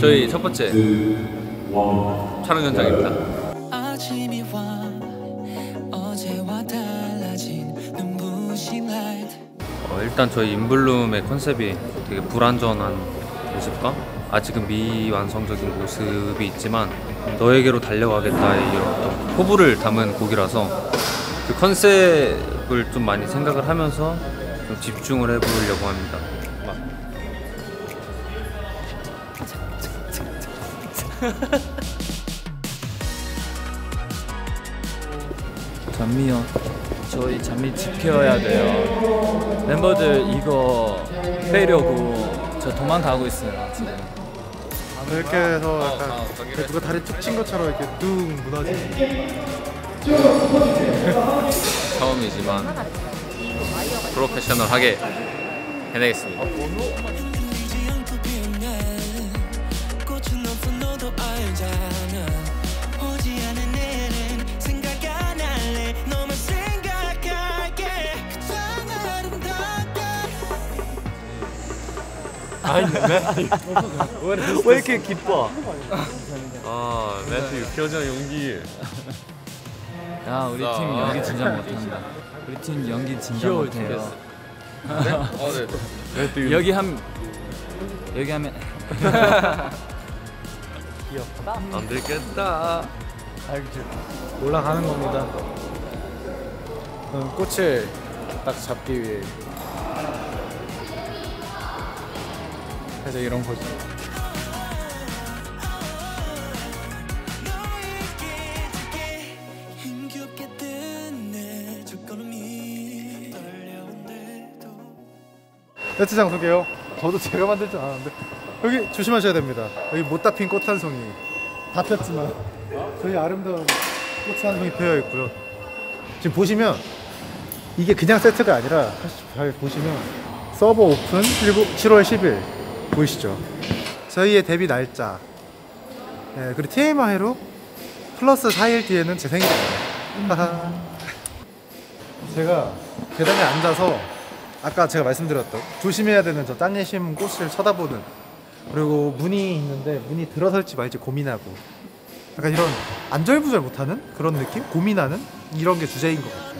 저희 첫 번째 촬영 현장입니다. 어, 일단 저희 인블룸의 컨셉이 되게 불완전한 모습과 아직은 미완성적인 모습이 있지만 너에게로 달려가겠다의 이런 어떤 포부를 담은 곡이라서 그 컨셉을 좀 많이 생각을 하면서 좀 집중을 해보려고 합니다. 막 잠미요. 저희 잠미 지켜야 돼요. 멤버들 이거 빼려고 저 도망가고 있어요 지금. 이렇게 해서 약간 이렇게 누가 다리 툭 친 것처럼 이렇게 뚝 무너지는 처음이지만 프로페셔널하게 해내겠습니다. 아 아름답게 왜 이렇게 기뻐? 아, 매튜 표정 용기. 야 우리 팀 연기 진짜 못한다. 우리 팀 연기 진짜 못해요. 어, 네. 여기 한 여기 하면 안 되겠다. 올라가는 겁니다. 음, 꽃을 딱 잡기 위해. 그래서 이런 떨려온데도 세트장 소개요. 저도 제가 만들지 않았는데 여기 조심하셔야 됩니다. 여기 못다 핀 꽃 한 송이 다 폈지만 저희 아름다운 꽃 한 송이 피어 있고요. 지금 보시면 이게 그냥 세트가 아니라 잘 보시면 서버 오픈 7월 10일 보이시죠? 저희의 데뷔 날짜 네, 그리고 TMI로 플러스 4일 뒤에는 제 생일입니다. 제가 계단에 앉아서 아까 제가 말씀드렸던 조심해야 되는 저 심은 꽃을 쳐다보는 그리고 문이 있는데 문이 들어설지 말지 고민하고 약간 이런 안절부절 못하는 그런 느낌? 고민하는 이런 게 주제인 것 같아요.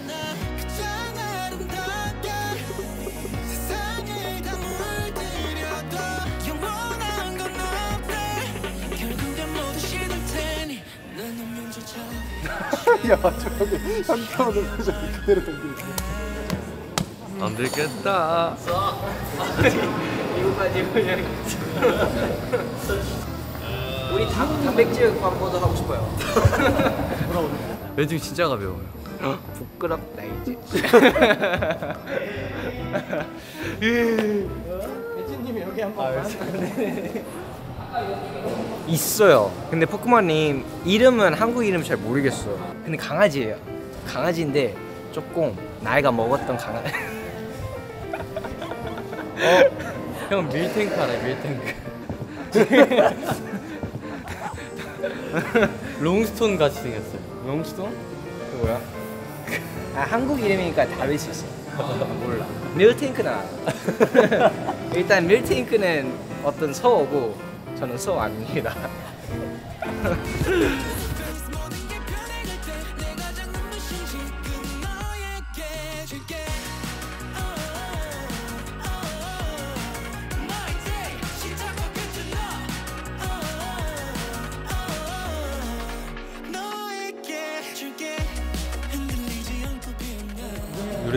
야 저기 현타오는 표정이 그대로 담겨 있어. 안 되겠다. 우리 단, 단백질 광고도 하고 싶어요. 매직 진짜 가벼워요. 부끄럽다 이제. 배지님이 여기 한 번만. 있어요. 근데 포크몬님 이름은 한국 이름 잘 모르겠어. 근데 강아지예요. 강아지인데 조금 나이가 먹었던 강아지. 형 밀탱크 알아요 밀탱크. 롱스톤 같이 생겼어요. 롱스톤? 그 뭐야? 아 한국 이름이니까 다를 수 있어. 몰라. 밀탱크는 알아. 일단 밀탱크는 어떤 서어고 저는 서어 아닙니다.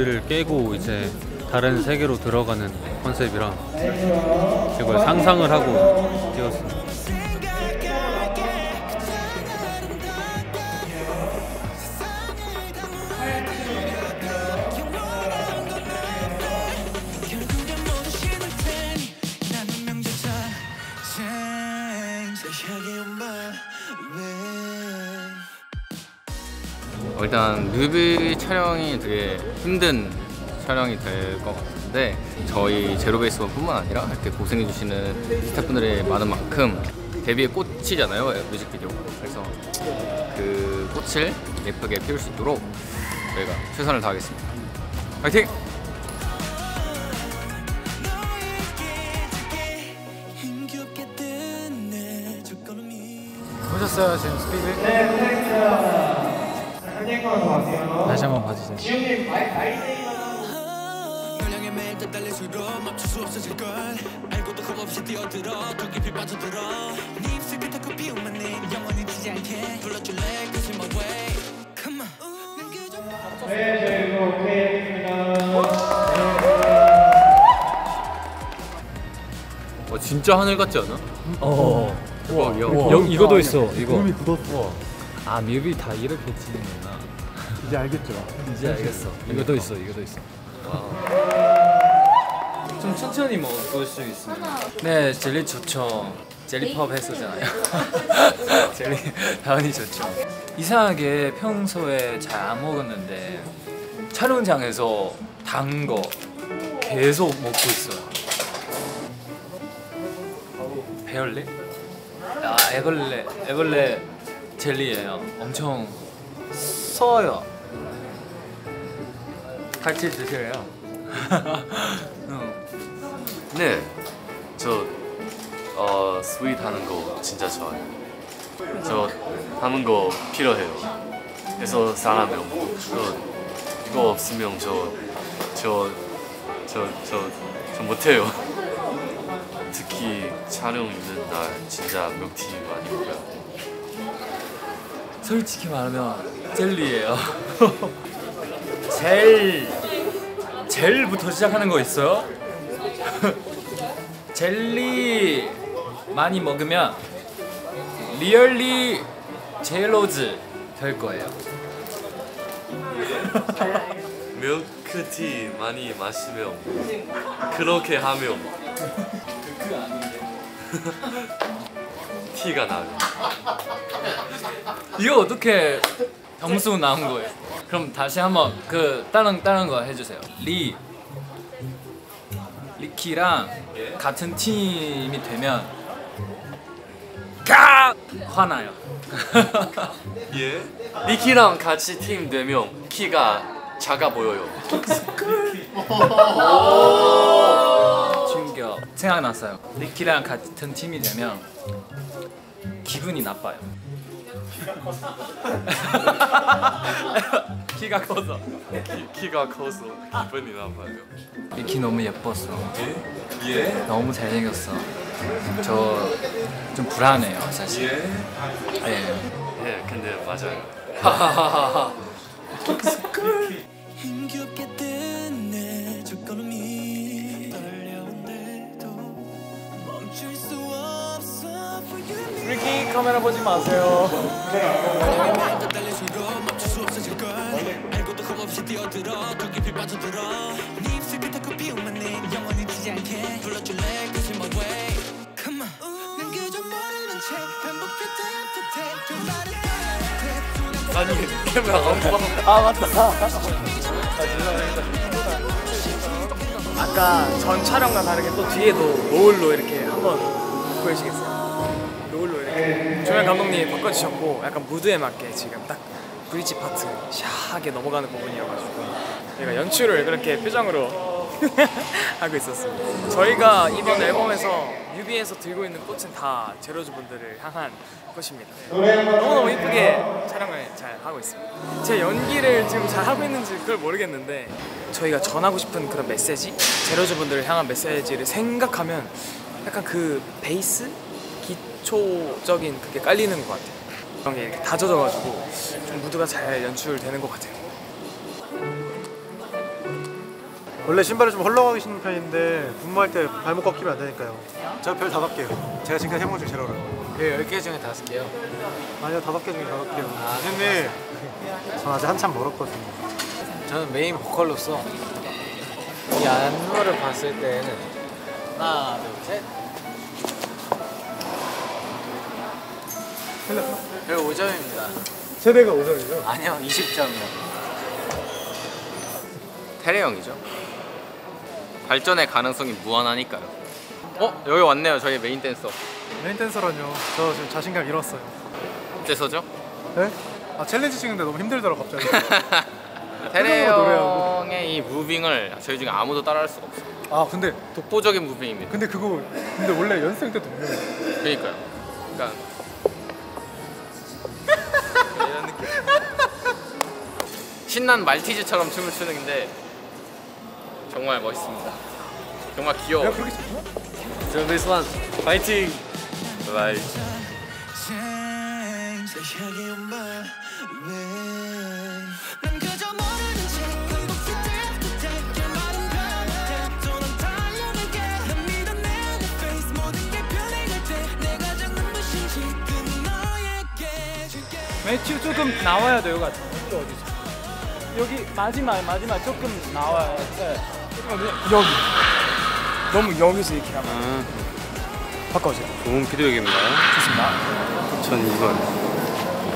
유리를 깨고 이제 다른 세계로 들어가는 컨셉이라 이걸 상상을 하고 뛰었습니다. 일단 뮤비 촬영이 되게 힘든 촬영이 될 것 같은데 저희 제로베이스뿐만 아니라 이렇게 고생해주시는 스태프분들의 많은 만큼 데뷔의 꽃이잖아요 뮤직비디오가 그래서 그 꽃을 예쁘게 피울 수 있도록 저희가 최선을 다하겠습니다. 뜬내 어떠셨어요 지금 스피드? 다시 한번 봐주세요. 열량에 매일 더 달릴수록 멈출 수 없어질 걸 알고도 겁없이 뛰어들어 더 깊이 빠져들어 네 입술 끝에 그 비움만 내 영원히 지지 않게 불러줄래 Cause you're my way Come on 난 그저 어 진짜 하늘 같지 않아? 어. 여, 이거도 있어. 이거. 구름이 굳었어. 아 뮤비 다 이렇게 찍는구나. 이제 알겠죠? 이제 알겠어. 이거도 있어. 이거도 있어. 좀 천천히 먹을 수 있으면. 네, 젤리 좋죠. 젤리팝 했었잖아요. 젤리 당연히 좋죠. 이상하게 평소에 잘 안 먹었는데 촬영장에서 단 거 계속 먹고 있어요. 애벌레? 아, 애벌레, 애벌레 젤리예요. 엄청 써요. 같이 드세요. 응. 네, 저 어, sweet 하는 거 진짜 좋아해요. 저 하는 거 필요해요. 그래서 사람이 없고 저 이거 없으면 저 저 저 저 저 못해요. 특히 촬영 있는 날 진짜 명티 많이 먹어요. 솔직히 말하면 젤리예요. 젤 젤부터 시작하는 거 있어요? 젤리 많이 먹으면 really jealous 될 거예요. 밀크티 많이 마시면 그렇게 하면 티가 나요. 이거 어떻게 점수 나온 거예요? 그럼 다시 한번 그 다른 다른 거 해주세요. 리 리키랑 같은 팀이 되면 가 화나요. 예? 니키랑 같이 팀 되면 키가 작아 보여요. 충격 생각났어요. 리키랑 같은 팀이 되면 기분이 나빠요. 키가 커서 키, 키가 커서 기분이 나빠요. 리키 너무 예뻤어. 예? 예? 너무 잘생겼어. 저 좀 불안해요 사실. 예? 예. 예, 근데 맞아요. 리키 카메라 보지 마세요. 아니, 카메라 안 봐. 아까 전 촬영과 다르게 또 뒤에도 노을로 이렇게 한번 보여주시겠어요? 조현 감독님이 바꿔주셨고 약간 무드에 맞게 지금 딱 브릿지 파트 샤하게 넘어가는 부분이어가지고 저희가 연출을 그렇게 표정으로 하고 있었습니다. 저희가 이번 앨범에서 뮤비에서 들고 있는 꽃은 다 제로즈 분들을 향한 꽃입니다. 너무너무 이쁘게 촬영을 잘 하고 있습니다. 제 연기를 지금 잘 하고 있는지 그걸 모르겠는데 저희가 전하고 싶은 그런 메시지, 제로즈 분들을 향한 메시지를 생각하면 약간 그 베이스 기초적인 그게 깔리는 것 같아요. 그런 게 이렇게 다져져가지고 좀 무드가 잘 연출되는 것 같아요. 원래 신발을 좀 헐렁하게 신는 편인데 분무할 때 발목 꺾이면 안 되니까요. 제가 별 다섯 개요. 제가 지금까지 해본 중 제일 어려워요. 그 10개 중에 5개요? 아니요 다섯 개 중에 다섯 개요. 선생님, 전 아직 한참 멀었거든요. 저는 메인 보컬로서 이 안무를 봤을 때는 하나 둘 셋 별 5점입니다 세대가 5점이죠? 아니요 20점이요 태래 형이죠. 발전의 가능성이 무한하니까요. 어 여기 왔네요 저희 메인 댄서. 메인 댄서라뇨. 저 지금 자신감 잃었어요. 어째서죠? 네? 아 challenge 찍는데 너무 힘들더라 갑자기. 태래 표정으로 노래하고. 형의 이 무빙을 저희 중에 아무도 따라할 수가 없어요. 아 근데 독보적인 무빙입니다. 근데 그거 근데 원래 연습생 때도 분명해. 그러니까요. 그러니까 신난 말티즈처럼 춤을 추는데 정말 멋있습니다. 정말 귀여워. 내가 그렇게 췄나? 저 this one, fighting. 매튜 조금 나와야 돼요 같은 또 어디서 여기 마지막 마지막 조금 나와야 돼. 여기. 너무 여기서 이렇게 하면. 바꿔주세요. 좋은 피드백입니다. 좋습니다. 전 이걸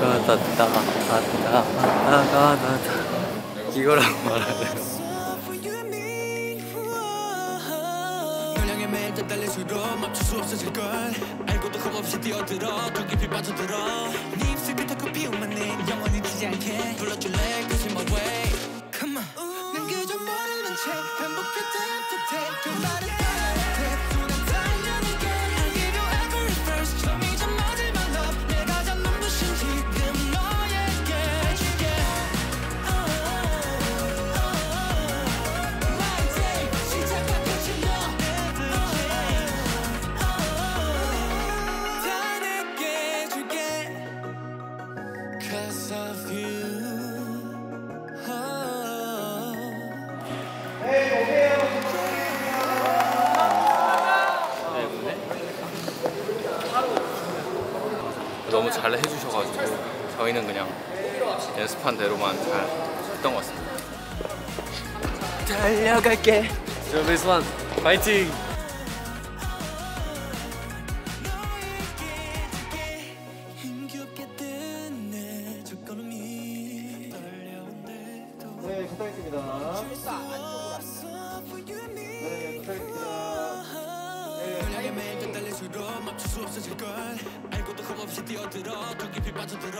가다다다다다다다 이거라고 말하네요. 더 달릴수록 멈출 수 없어질 걸. 알고도 겁없이 뛰어들어. 더 깊이 빠져들어. 네 입술 끝에 그 비움만 내 영원히 지지 않게. 불러줄래? Cause you're my way. Come on. 난 그저 모르는 채. 반복해 day 그 말은 너무 잘 해주셔가지고 저희는 그냥 연습한 대로만 잘 했던 것 같습니다. 달려갈게 저 베이스 원 파이팅! 뛰어들어. 더 깊이 빠져들어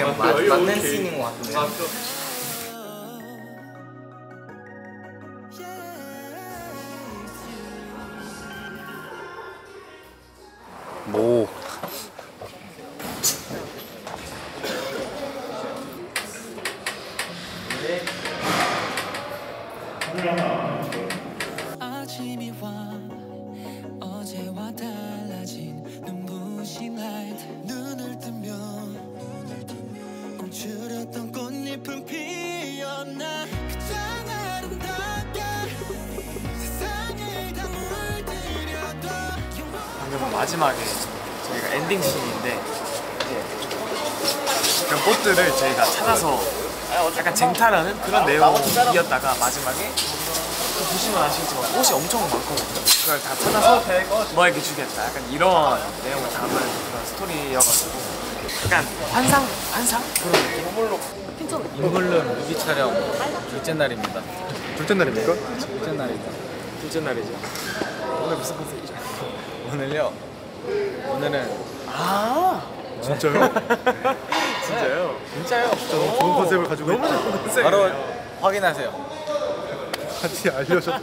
그냥 맞, 맞는 씬인 것 같은데 마지막에 저희가 엔딩 씬인데 그런 꽃들을 저희가 찾아서 약간 쟁탈하는 그런 내용이었다가 마지막에 또 보시면 아시겠지만 꽃이 엄청 많거든요 그걸 다 찾아서 너에게 주겠다 약간 이런 내용을 담은 그런 스토리여가지고 약간 환상? 환상? 그런 느낌? 인물론 뮤비 촬영 둘째 날입니다. 둘째 날입니까? 둘째 날입니다. 둘째 날이죠 오늘 무슨 concept이죠? 오늘요. 오늘은 아 진짜요? 진짜요? 진짜요? 너무 좋은 concept을 가지고 있다. concept이네요. 바로 확인하세요. 같이 알려줬다.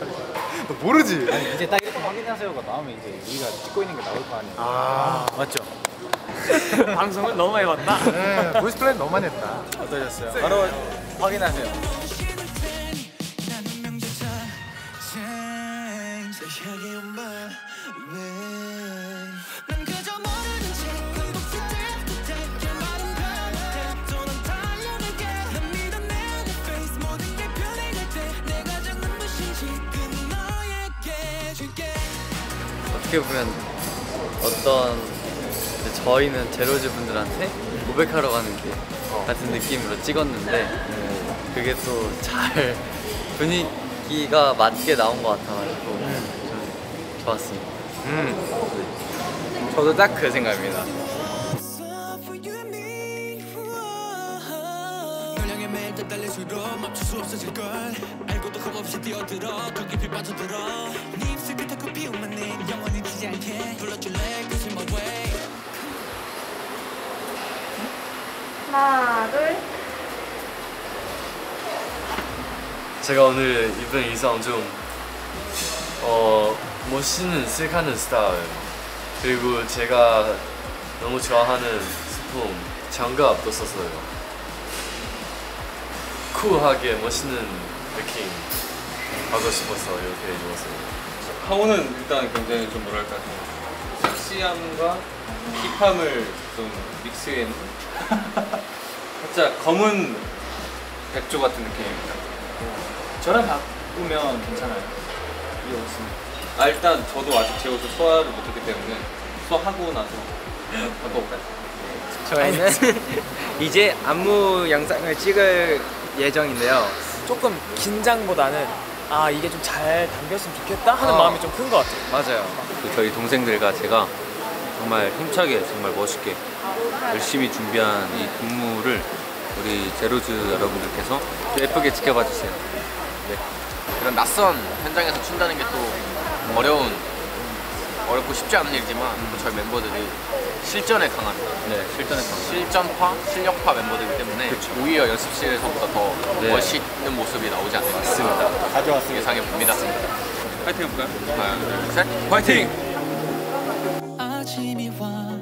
너 모르지? 아니 이제 딱 이렇게 확인하세요가 나오면 이제 우리가 찍고 있는 게 나올 거 아니에요. 아 맞죠? 방송을 너무 많이 봤다 네, 보이즈 플래닛 너무 많이 했다. 어떠셨어요? 바로 확인하세요. 어떻게 보면 어떤 저희는 제로즈 분들한테 고백하러 가는 길 같은 느낌으로 찍었는데 그게 또 잘 분위기가 맞게 나온 것 같아가지고 좀 좋았습니다. 저도 딱 그 생각입니다. 달릴수록 멈출 수 없어질 걸. 알고도 겁없이 뛰어들어. 더 깊이 빠져들어. 네 입술 끝 비움만 내 영원히 지지 않게 불러줄래? Cause you're my way. 하나, 둘. 제가 오늘 입은 의상 좀 어, 멋있는 색하는 스타일. 그리고 제가 너무 좋아하는 스푼 장갑도 썼어요. 쿨하게 멋있는 느낌 하고 싶어서 이렇게 입었어요 하오는 일단 굉장히 좀 뭐랄까 좀 섹시함과 힙함을 좀 믹스해 놓은 살짝 검은 백조 같은 느낌입니다. 저랑 바꾸면 괜찮아요. 이 옷은. 아 일단 저도 아직 제 옷을 소화를 못했기 때문에 소화하고 나서 바꿔볼까요? 저희는 이제 안무 영상을 찍을 예정인데요. 조금 긴장보다는 아 이게 좀 잘 담겼으면 좋겠다 하는 어. 마음이 좀 큰 것 같아요. 맞아요. 그 저희 동생들과 제가 정말 힘차게 정말 멋있게 열심히 준비한 이 군무를 우리 제로즈 여러분들께서 또 예쁘게 지켜봐 주세요. 네. 이런 낯선 현장에서 춘다는 게 또 어려운 어렵고 쉽지 않은 일이지만 또 저희 멤버들이 실전에 강합니다. 네, 실전에 강합니다. 실전파, 실력파 멤버들이기 때문에 오히려 연습실에서보다 더 멋있는 모습이 나오지 않을까 싶습니다. 가져왔습니다. 예상해 봅니다. 파이팅 해볼까요? 하나, 둘, 셋, 파이팅! 아침이 와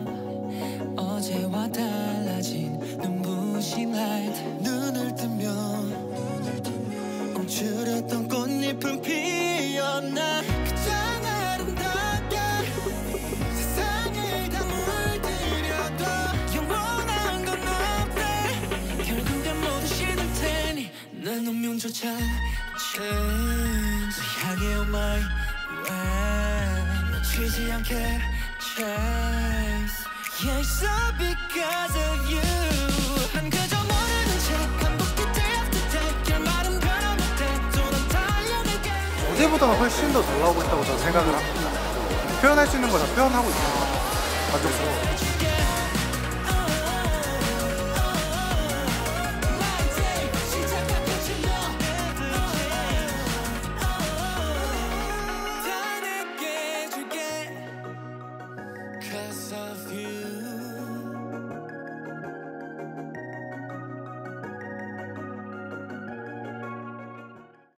어제와 달라진 눈부신 light 어제보다는 훨씬 더 잘 나오고 있다고 저는 생각을 합니다. 표현할 수 있는 거 다 표현하고 있는 것 같아요. 만족스러워.